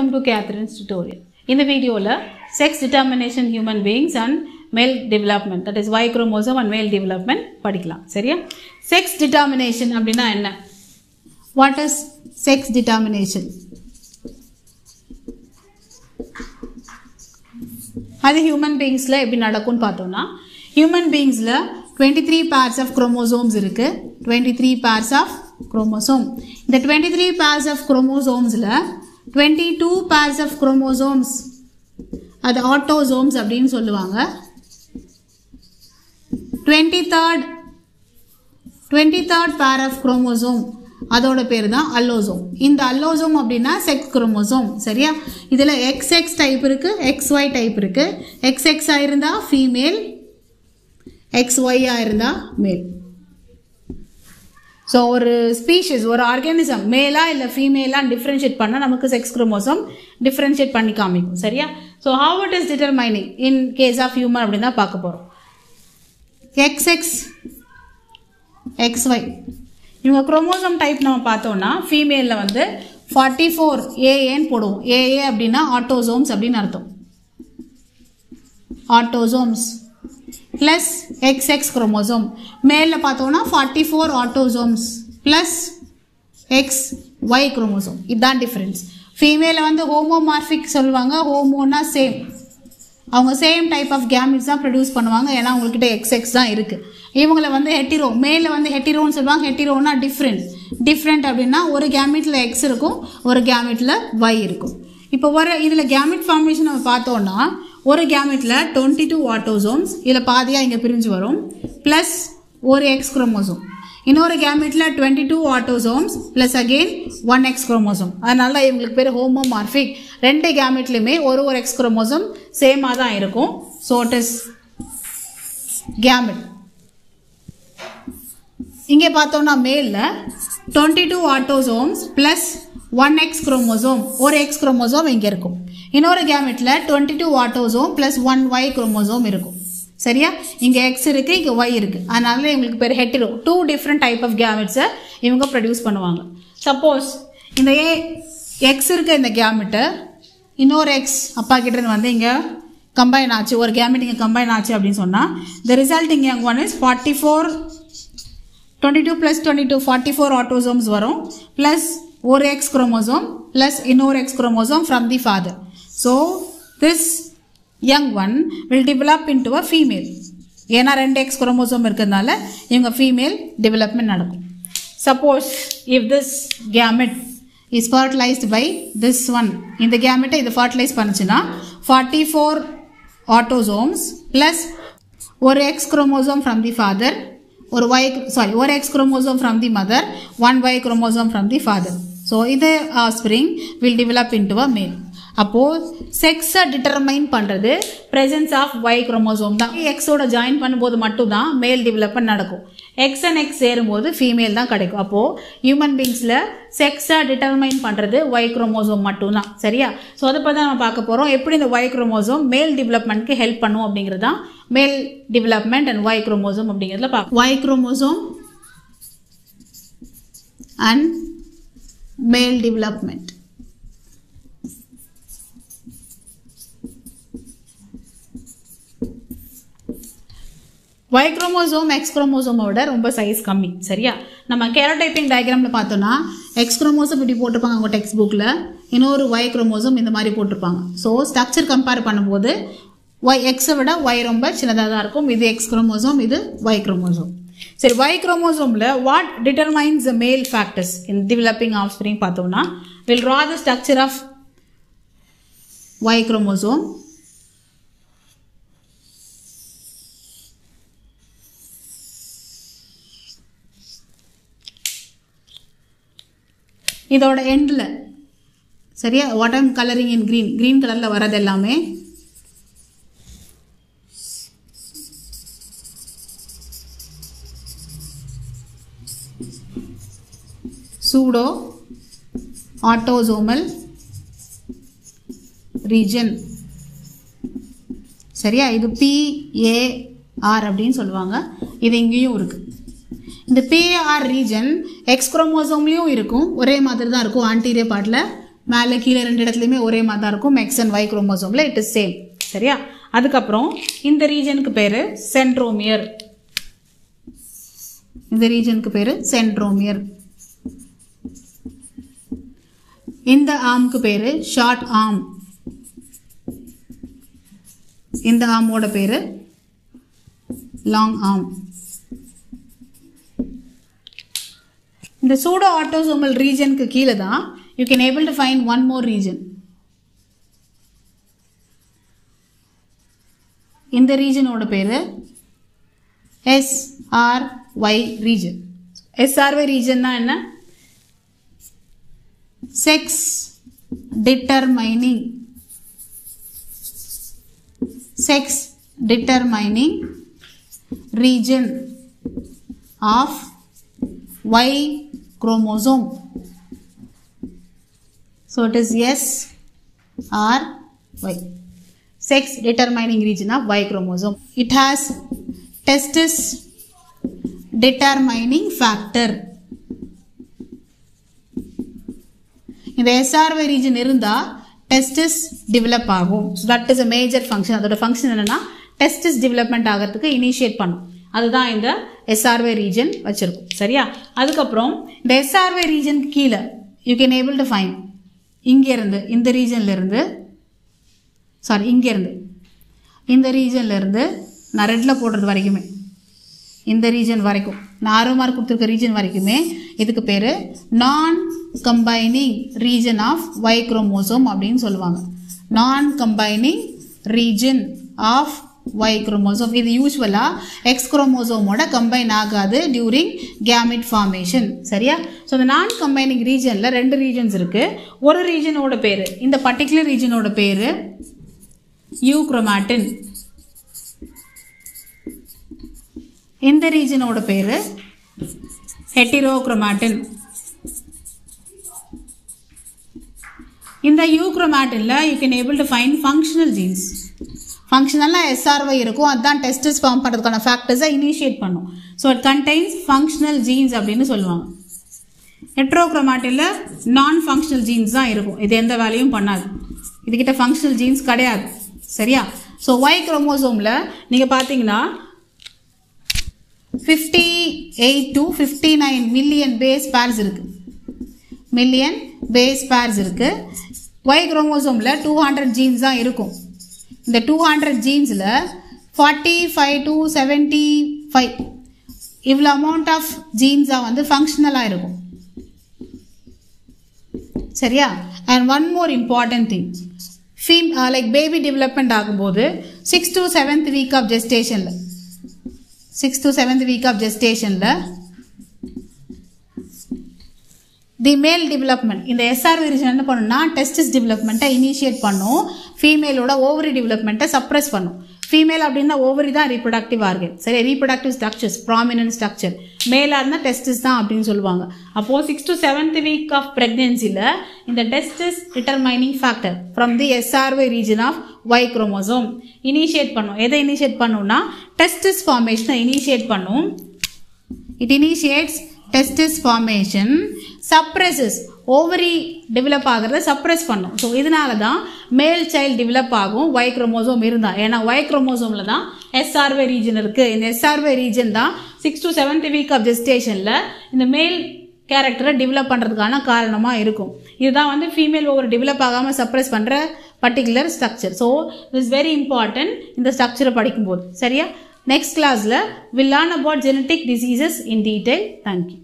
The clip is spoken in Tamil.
வெல்கம் டு கேத்ரின்ஸ் டியூட்டோரியல் இந்த வீடியோவில் sex determination human beings and male development that is Y chromosome and male development படிக்கலாம் சரியா? செக்ஸ் டிட்டர்மினேஷன் அப்படின்னா என்ன? வாட் இஸ் செக்ஸ் டிட்டர்மினேஷன் அது ஹியூமன் பீயிங்ஸில் எப்படி நடக்கும்னு பார்த்தோம்னா human பீயிங்ஸில் twenty three pairs of chromosomes இருக்குது twenty three pairs of chromosome இந்த twenty three pairs of குரோமோசோம்ஸில் twenty two pairs of chromosomes அது ஆட்டோசோம்ஸ் அப்படின்னு சொல்லுவாங்க. Twenty third twenty third pair of chromosome அதோட பேர் தான் அல்லோசோம் இந்த அல்லோசோம் அப்படின்னா செக்ஸ் குரோமோசோம் சரியா? இதில் எக்ஸ் எக்ஸ் டைப் இருக்குது எக்ஸ் ஒய் டைப் இருக்குது எக்ஸ் எக்ஸ் ஆயிருந்தா ஃபீமேல் எக்ஸ் ஒய் இருந்தால் மேல் ஸோ ஒரு ஸ்பீஷிஸ் ஒரு ஆர்கானிசம் மேலா இல்லை ஃபீமேலாக டிஃப்ரென்ஷியேட் பண்ணால் நமக்கு செக்ஸ் குரோமோசோம் டிஃப்ரென்ஷியேட் பண்ணி காமிக்கும் சரியா? So how it is determining in case of human அப்படின்னு தான் பார்க்க போகிறோம் எக்ஸ் எக்ஸ் எக்ஸ் ஒய் இவங்க குரோமோசோம் டைப் நம்ம பார்த்தோம்னா ஃபீமேலில் வந்து ஃபார்ட்டி ஃபோர் ஏஏன்னு போடுவோம். ஏஏ அப்படின்னா ஆட்டோசோம்ஸ் அப்படின்னு அர்த்தம். Autosomes plus X X chromosome மேலே பார்த்தோம்னா forty four autosomes plus X Y chromosome இதுதான் டிஃப்ரென்ஸ் ஃபீமேலில் வந்து ஹோமோமார்ஃபிக் சொல்லுவாங்க ஹோமோனா சேம் அவங்க சேம் டைப் ஆஃப் கேமிட்ஸ் தான் ப்ரொடியூஸ் பண்ணுவாங்க ஏன்னா அவங்கக்கிட்ட எக்ஸ் எக்ஸ் தான் இருக்குது இவங்கள வந்து ஹெட்டிரோ மேலே வந்து ஹெட்டிரோன்னு சொல்லுவாங்க ஹெட்டிரோனா டிஃப்ரெண்ட் டிஃப்ரெண்ட் அப்படின்னா ஒரு கேமிட்டில் எக்ஸ் இருக்கும் ஒரு கேமிட்டில் ஒய் இருக்கும். இப்போ ஒரு இதில் கேமிட் ஃபார்மேஷன் நம்ம பார்த்தோன்னா ஒரு கேமிட்டில் டுவெண்ட்டி டூ ஆட்டோசோம்ஸ் இதில் பாதியாக இங்கே பிரிஞ்சு வரும். ப்ளஸ் ஒரு எக்ஸ் குரோமோசோம் இன்னொரு கேமிட்டில் twenty two autosomes plus again one X chromosome அதனால இவங்களுக்கு பேர் ஹோமோமார்பிக் ரெண்டு கேமெட்லையுமே ஒரு ஒரு எக்ஸ் குரோமோசோம் சேமாக தான் இருக்கும். ஸோ இட் இஸ் கேமிட் இங்கே பார்த்தோம்னா மேலில் twenty two autosomes plus one X chromosome ஒரு எக்ஸ் குரோமோசோம் இங்கே இருக்கும். இன்னொரு கேமெட்டில் twenty two autosome plus one Y chromosome இருக்கும். சரியா? இங்கே எக்ஸ் இருக்குது இங்கே ஒய் இருக்குது அதனால இவங்களுக்கு பேர் hetero two different type of கேமெட்ஸை இவங்க ப்ரொடியூஸ் பண்ணுவாங்க. சப்போஸ் இந்த ஏ எக்ஸ் இருக்க இந்த கேமெட்டை இன்னொரு எக்ஸ் அப்பா கிட்டேருந்து வந்து இங்கே கம்பைன் ஆச்சு. ஒரு கேமெட் இங்கே கம்பைன் ஆச்சு அப்படின்னு சொன்னால் the resulting young one is forty four twenty two plus twenty two forty four autosomes வரும். ப்ளஸ் ஒரு எக்ஸ் குரோமோசோம் ப்ளஸ் இன்னொரு X chromosome from the father so this young one will develop into a female ஏன்னா ரெண்டு எக்ஸ் குரோமோசோம் இருக்கிறதுனால இவங்க ஃபீமேல் டெவலப்மெண்ட் நடக்கும். Suppose if this gamete is fertilised by this one இந்த கேமெட்டை இது ஃபர்டிலைஸ் பண்ணுச்சுன்னா ஃபார்ட்டி ஃபோர் ஆட்டோசோம்ஸ் ப்ளஸ் ஒரு X chromosome from the father ஒரு ஒய் சாரி ஒரு X chromosome from the mother one Y chromosome from the father so இது spring will develop into a male அப்போது செக்ஸை டிட்டர்மைன் பண்ணுறது ப்ரெசன்ஸ் ஆஃப் ஒய் குரோமோசோம் தான். எக்ஸோட ஜாயின் பண்ணும்போது மட்டும்தான் மேல் டெவலப்மெண்ட் நடக்கும். எக்ஸ் அண்ட் எக்ஸ் சேரும்போது ஃபீமேல் தான் கிடைக்கும். அப்போது ஹியூமன் பீங்ஸில் செக்ஸை டிட்டர்மைன் பண்ணுறது ஒய் குரோமோசோம் மட்டும்தான். சரியா? ஸோ அதை பற்றி நம்ம பார்க்க போகிறோம் எப்படி இந்த ஒய் குரோமோசோம் மேல் டெவலப்மெண்ட்க்கு ஹெல்ப் பண்ணும் அப்படிங்கிறது தான் மேல் டெவலப்மெண்ட் அண்ட் ஒய் குரோமோசோம் அப்படிங்கிறதுல பார்க்க Y chromosome and male development Y chromosome X குரோமோசோமோட ரொம்ப சைஸ் கம்மி சரியா? நம்ம கேரோடைப்பிங் டயக்ராமில் பார்த்தோன்னா எக்ஸ் குரோமோசோம் இப்படி போட்டிருப்பாங்க அவங்க டெக்ஸ்ட் புக்கில் இன்னொரு ஒய் குரோமோசோம் இந்த மாதிரி போட்டிருப்பாங்க. ஸோ ஸ்ட்ரக்சர் கம்பேர் பண்ணும்போது ஒய் எக்ஸை விட ஒய் ரொம்ப சின்னதாக தான் இருக்கும். இது எக்ஸ் குரோமோசோம் இது ஒய் குரோமோசோம் சரி Y குரோமோசோமில் what determines the male factors in developing of spring பார்த்தோம்னா will draw the structure of Y chromosome இதோட எண்டில் சரியா? What I'm colouring in green green கலரில் வரது எல்லாமே சூடோ ஆட்டோசோமல் ரீஜன் சரியா? இது பிஏஆர் அப்படின்னு சொல்லுவாங்க. இது இங்கேயும் இருக்குது இந்த பிஏஆர் ரீஜன் எக்ஸ் குரோமோசோம்லேயும் இருக்கும். ஒரே மாதிரி தான் இருக்கும். ஆன்டீரியர் பார்ட்டில் மேலே கீழே ரெண்டு இடத்துலையுமே ஒரே மாதிரி தான் இருக்கும். எக்ஸ் அண்ட் ஒய் குரோமோசோமில் இட் இஸ் சேம் சரியா? அதுக்கப்புறம் இந்த ரீஜனுக்கு பேர் சென்ட்ரோமியர் இந்த ரீஜனுக்கு பேர் சென்ட்ரோமியர் இந்த ஆர்முக்கு பேர் ஷார்ட் ஆர்ம் இந்த ஆர்மோட பேர் லாங் ஆர்ம் இந்த சூடோ ஆட்டோசோமல் ரீஜனுக்கு கீழே தான் you can able to find one more region இந்த ரீஜனோட பேர் எஸ்ஆர்ஒய் ரீஜன் எஸ்ஆர்ஒய் ரீஜன்னா என்ன? sex determining sex determining region of Y chromosome. So it is yes Y. Sex determining region of Y chromosome. It has testis determining factor. இந்த எஸ்ஆர்வை ரீஜன் இருந்தால் டெஸ்டிஸ் டெவலப் ஆகும். So that is a major function அதோட ஃபங்க்ஷன் என்னென்னா டெஸ்டிஸ் டெவலப்மெண்ட் ஆகிறதுக்கு இனிஷியேட் பண்ணும். அதுதான் இந்த எஸ்ஆர்வை ரீஜன் வச்சுருக்கும். சரியா? அதுக்கப்புறம் இந்த எஸ்ஆர்வை ரீஜனுக்கு கீழே you can able to find இங்கேருந்து இந்த ரீஜன்லேருந்து சாரி இங்கேருந்து. இந்த ரீஜன்லேருந்து நான் ரெட்டில் போடுறது வரைக்குமே. இந்த ரீஜன் வரைக்கும். நான் ஆர்வமாக கொடுத்துருக்க ரீஜன் வரைக்குமே இதுக்கு பேர் non combining region of Y chromosome அப்படின்னு சொல்லுவாங்க. Non combining region of Y chromosome இது யூஸ்வலாக எக்ஸ் குரோமோசோமோட கம்பைன் ஆகாது டியூரிங் கேமிட் ஃபார்மேஷன் சரியா? ஸோ இந்த நான் கம்பைனிங் ரீஜனில் ரெண்டு ரீஜன்ஸ் இருக்குது ஒரு ரீஜனோட பேர் இந்த பர்டிகுலர் ரீஜனோட பேர் யூ குரோமாட்டின் இந்த ரீஜனோட பேர் இந்த யூக்ரோமாட்டினில் you can able to find functional genes ஃபங்க்ஷனலாக SRY இருக்கும். அதுதான் டெஸ்டஸ் ஃபார்ம் பண்ணுறதுக்கான ஃபேக்டர்ஸை இனிஷியேட் பண்ணும். So it contains functional genes அப்படின்னு சொல்லுவாங்க. ஹெட்ரோக்ரோமாட்டில் நான் ஃபங்க்ஷனல் ஜீன்ஸ் தான் இருக்கும். இது எந்த வேலையும் பண்ணாது. இதுக்கிட்ட ஃபங்க்ஷனல் ஜீன்ஸ் கிடையாது. சரியா? ஸோ ஒய் குரோமோசோமில் நீங்கள் பார்த்தீங்கன்னா fifty eight to fifty nine million base pairs இருக்குது மில்லியன் பேஸ் பேர்ஸ் இருக்குது ஒய் குரோமோசோமில் டூ ஹண்ட்ரட் ஜீன்ஸ் தான் இருக்கும். இந்த two hundred ஜீன்ஸில் forty five to seventy five இவ்வளோ அமௌண்ட் ஆஃப் ஜீன்ஸாக வந்து ஃபங்க்ஷனலாக இருக்கும். சரியா? And one more important thing ஃபீம் like baby development ஆகும்போது six to seventh week of ஜெஸ்டேஷனில் six to seventh week of ஜெஸ்டேஷனில் the male development இந்த எஸ்ஆர் ரீஜன் என்ன பண்ணுன்னா டெஸ்டிஸ் டெவலப்மெண்ட்டை இனிஷியேட் பண்ணும். ஃபீமேலோட ஓவரி டெவலப்மெண்ட்டை சப்ரஸ் பண்ணும். ஃபீமேல் அப்படின்னா ஓவரி தான் ரீப்ரொடக்டிவ் ஆர்கன் சரி ரீப்ரொடக்டிவ் ஸ்ட்ரக்சர்ஸ் ப்ராமினன்ட் ஸ்ட்ரக்சர் மேலாக இருந்தால் டெஸ்டிஸ் தான் அப்படின்னு சொல்லுவாங்க. அப்போது six to seventh week of ப்ரெக்னென்சியில் இந்த testis determining factor from the SRY region of Y chromosome initiate பண்ணும். எதை இனிஷியேட் பண்ணும்னா டெஸ்டிஸ் ஃபார்மேஷனை இனிஷியேட் பண்ணும். It initiates testis formation suppresses ovary develop ஆகிறத சப்ரெஸ் பண்ணும். ஸோ இதனால தான் மேல் சைல்டு டெவலப் ஆகும். ஒய் குரோமோசோம் இருந்தால் ஏன்னா ஒய் குரோமோசோமில் தான் எஸ்ஆர்வே ரீஜன் இருக்குது இந்த எஸ்ஆர்வே ரீஜன் தான் six to seventh week of ஜெஸ்டேஷனில் இந்த மேல் கேரக்டரை டெவலப் பண்ணுறதுக்கான காரணமாக இருக்கும். இதுதான் வந்து ஃபீமேல் ஓவர் டெவலப் ஆகாமல் சப்ரெஸ் பண்ணுற particular structure so it's very important இந்த ஸ்ட்ரக்சரை படிக்கும்போது. சரியா? நெக்ஸ்ட் கிளாஸில் will learn about genetic diseases in detail thank you